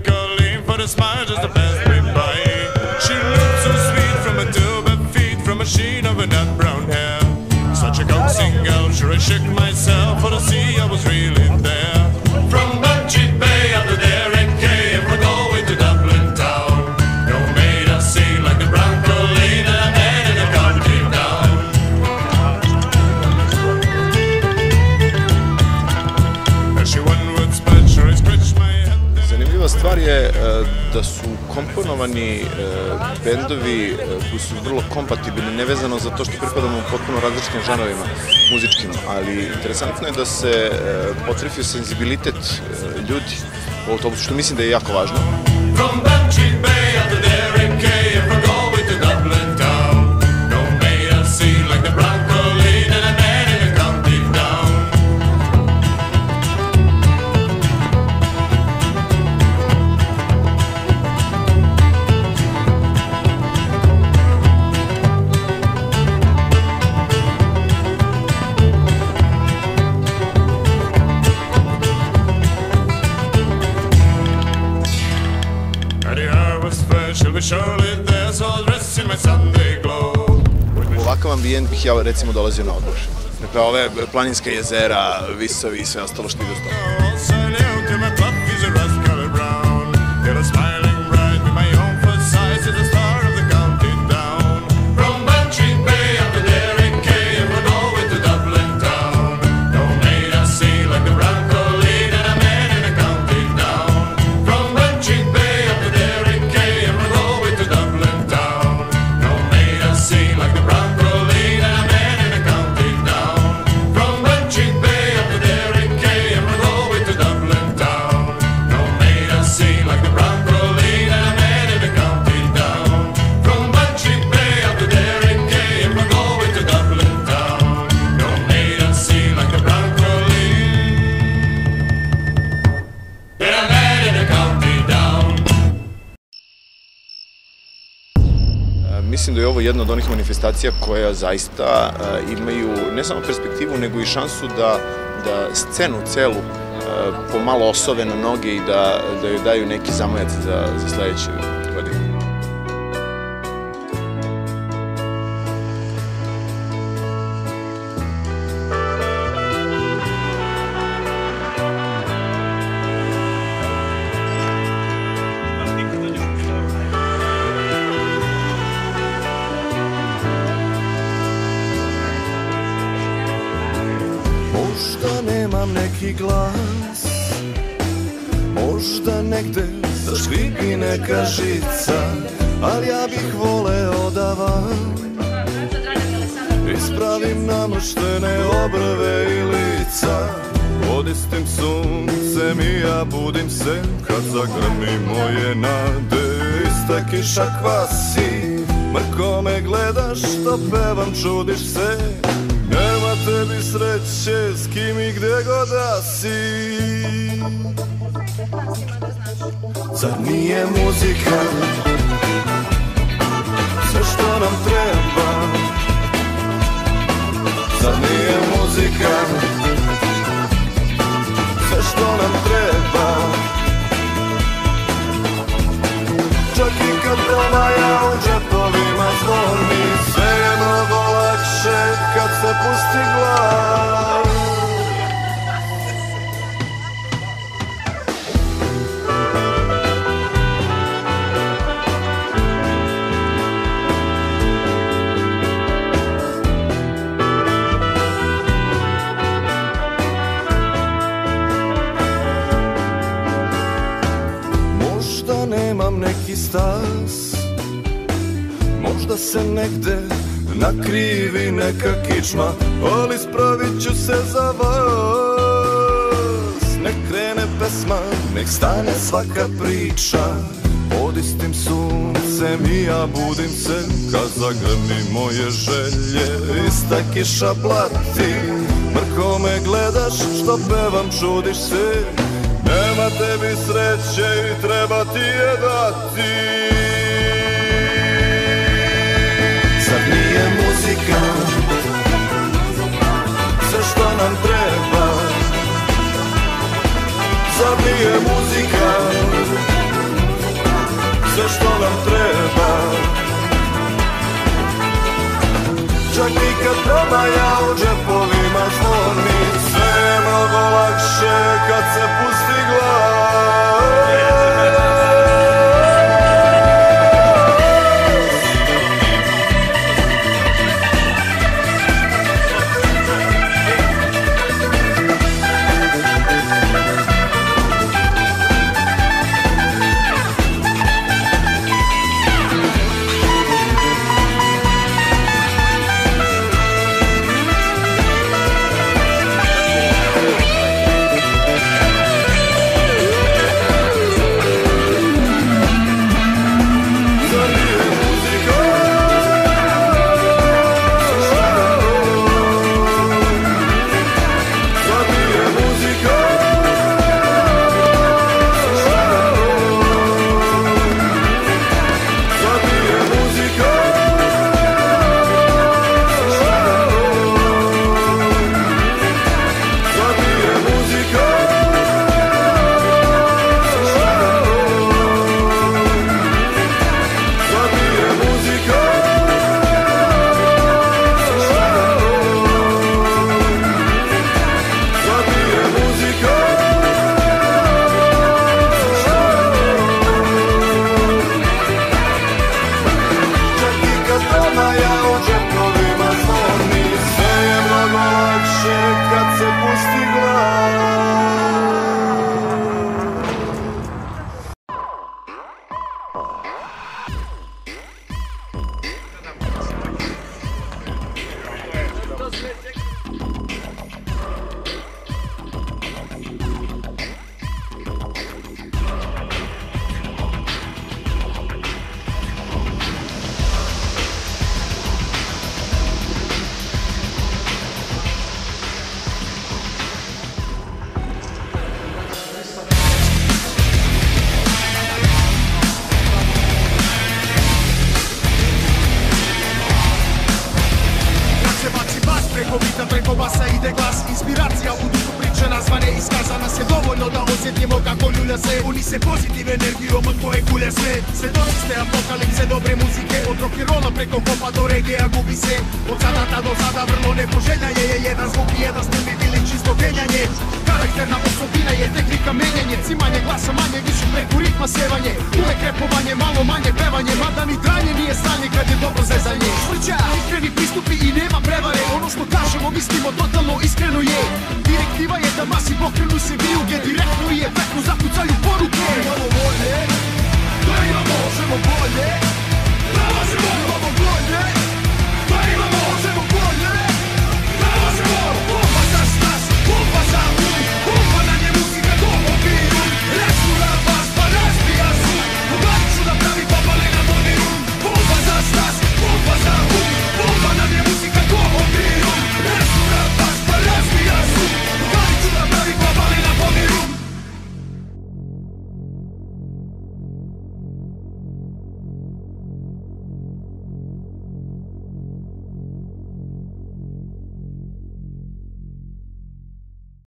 Colleen for the smile just to pass me by. She looked so sweet from her to her feet, from a sheen of her nut brown hair. Such a coaxing girl, sure I shook myself for to see I was really there. Komponovani e, bendovi e, koji su vrlo kompatibilni, nevezano za to što pripadamo potpuno različitim žanovima muzičkim, ali interesantno je da se e, potrefio senzibilitet ljudi u autobusu, što mislim da je jako važno. From Bantry ambijent bih ja recimo dolazio na odmor. Dakle, ove planinske jezera, visovi i sve ostalo što ide uz Mislim da je ovo jedna od onih manifestacija koja zaista e, imaju ne samo perspektivu, nego i šansu da, da scenu celu e, pomalo osove na noge i da, da joj daju neki zamajac za, za sledeću godinu. Nemam neki glas. Možda negde zaškripi neka žica Ali ja bih voleo da vam Ispravim namrštene obrve i lica. Pod istim suncem i ja budim se Kad zagrmi moje nade. Ista kiša kvasi Mrko me gledaš što pevam čudiš se Nema tebi sreće s kim i gde god da si. Zar nije muzika? Sve što nam treba? Zar nije muzika? Sve što nam treba? Čak i kad promaja u džepovima zvoni Možda nemam neki stas Možda se negde nakrivi neka kičma Ali spravit ću se za vas. Nek krene pesma, nek stane svaka priča. Pod istim suncem i ja budim se Kad zagrmi moje želje. Ista kiša blati Mrko me gledaš što pevam čudiš se. Nema tebi sreće i treba ti je dati je muzika. Sve što nam treba. Čak i kad promaja ođe bas preko basa ide glas Inspiracija u duhu priče nazvane iskazana se dovoljno da osjetimo kako ljulja se Uni se pozitiv energijom od koje kulja sve. Svedoci ste apokalipse dobre muzike Od rock'n'rolla preko popa do reggae gubi se. Od zadata do sada vrlo nepoželjna je je Jedan zvuk i jedan stil bi bili čisto genjanje Karakterna osobina je tehnika menjanje Cimanje glasa manje, više preko ritma sevanje Uvek repovanje, malo manje pevanje Mada ni dranje nije stanje kad je dobro zezanje. Sliča, iskreni pristupi mislimo totalno iskreno je. Direktiva je da masi pokrenu se vijuge direktno je